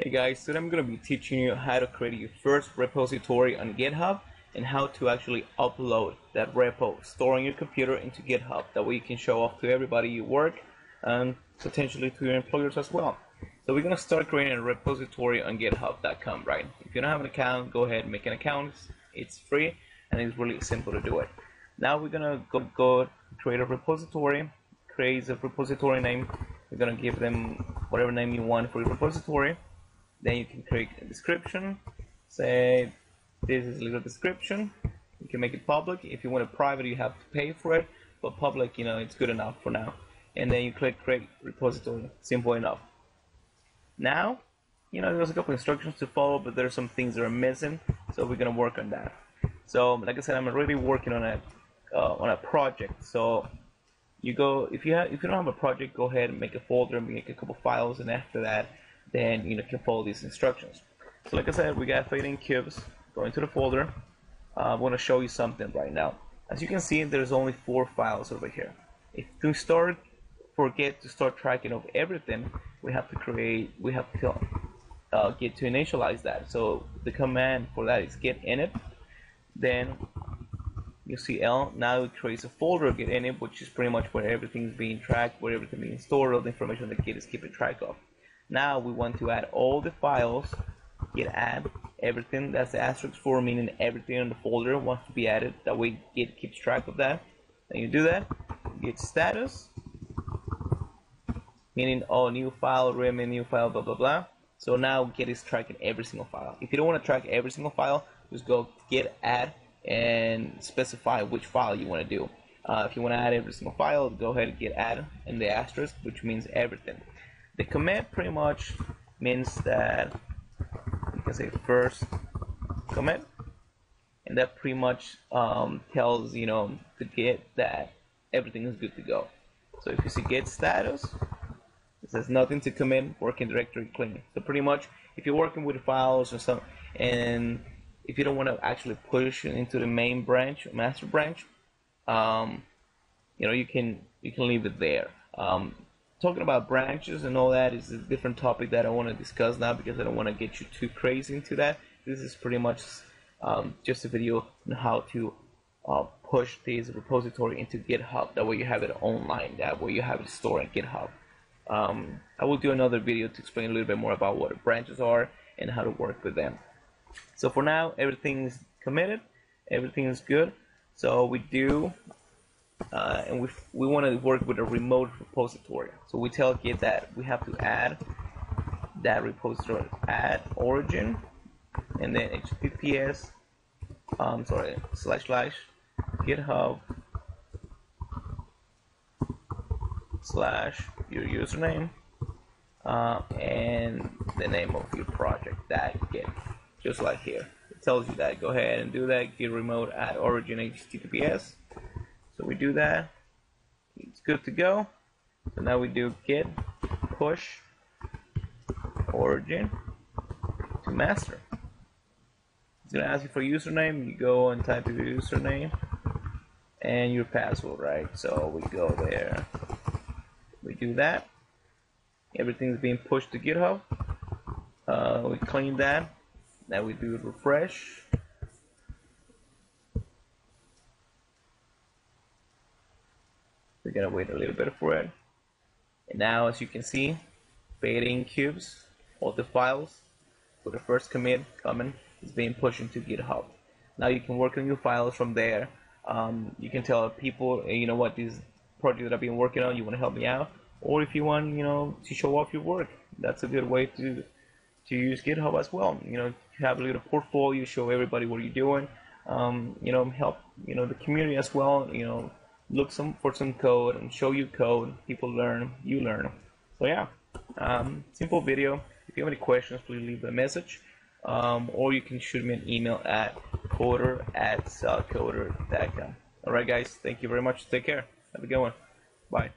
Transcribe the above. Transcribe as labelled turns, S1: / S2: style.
S1: Hey guys, today I'm going to be teaching you how to create your first repository on GitHub and how to actually upload that repo, storing your computer into GitHub. That way you can show off to everybody you work and potentially to your employers as well. So we're going to start creating a repository on github.com, right? If you don't have an account, go ahead and make an account. It's free and it's really simple to do it. Now we're going to go, go create a repository, create a repository name. We're going to give them whatever name you want for your repository then you can create a description. Say this is a little description. You can make it public. If you want it private you have to pay for it. But public you know it's good enough for now. And then you click create repository. Simple enough. Now you know there's a couple instructions to follow but there's some things that are missing so we're gonna work on that. So like I said I'm already working on a uh, on a project. So you go if you have if you don't have a project go ahead and make a folder and make a couple files and after that then you know can follow these instructions. So like I said, we got fading cubes. Go into the folder. Uh, I want to show you something right now. As you can see, there's only four files over here. If to start, forget to start tracking of everything, we have to create, we have to uh, get to initialize that. So the command for that is git init. Then you see L. Now it creates a folder get init, which is pretty much where everything is being tracked, where everything being stored, all the information that Git is keeping track of. Now we want to add all the files, git add everything that's the asterisk for, meaning everything in the folder wants to be added. That way Git keeps track of that. Then you do that, git status, meaning oh new file, rem new file, blah blah blah. So now Git is tracking every single file. If you don't want to track every single file, just go git add and specify which file you want to do. Uh, if you want to add every single file, go ahead and git add and the asterisk, which means everything. The commit pretty much means that you can say first commit, and that pretty much um, tells you know to Git that everything is good to go. So if you see Git status, it says nothing to commit, working directory clean. So pretty much, if you're working with files or something, and if you don't want to actually push into the main branch, master branch, um, you know you can you can leave it there. Um, talking about branches and all that is a different topic that I want to discuss now because I don't want to get you too crazy into that. This is pretty much um, just a video on how to uh, push this repository into GitHub. That way you have it online. That way you have it stored in GitHub. Um, I will do another video to explain a little bit more about what branches are and how to work with them. So for now, everything is committed. Everything is good. So we do uh, and we, we want to work with a remote repository. So we tell Git that we have to add that repository, add origin, and then HTTPS, um, sorry, slash slash GitHub slash your username uh, and the name of your project that Git, just like here. It tells you that. Go ahead and do that. Git remote add origin HTTPS so we do that. It's good to go. So now we do git push origin to master. It's gonna ask you for username. You go and type your username and your password, right? So we go there. We do that. Everything's being pushed to GitHub. Uh, we clean that. Now we do refresh. Gonna wait a little bit for it. And now, as you can see, fading cubes, all the files for the first commit coming is being pushed into GitHub. Now you can work on your files from there. Um, you can tell people, you know what, these projects that I've been working on, you want to help me out, or if you want, you know, to show off your work, that's a good way to to use GitHub as well. You know, have a little portfolio, show everybody what you're doing. Um, you know, help you know the community as well. You know, look some for some code and show you code. People learn, you learn. So yeah, um, simple video. If you have any questions, please leave a message. Um, or you can shoot me an email at coder at salcoder.com. Alright guys, thank you very much. Take care. Have a good one. Bye.